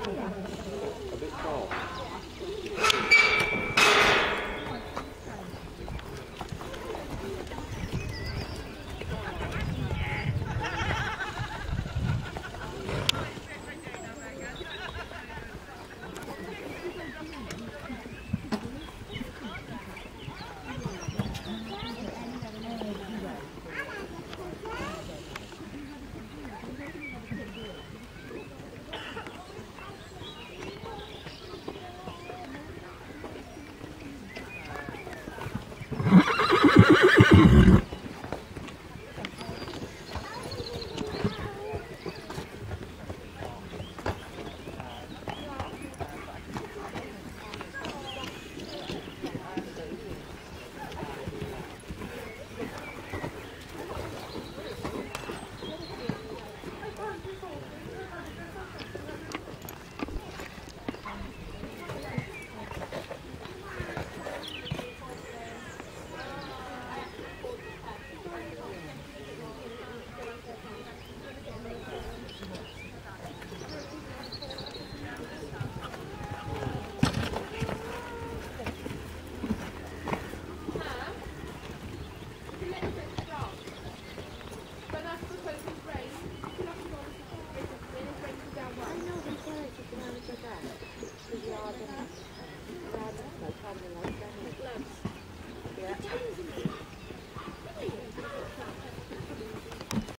감사합니다.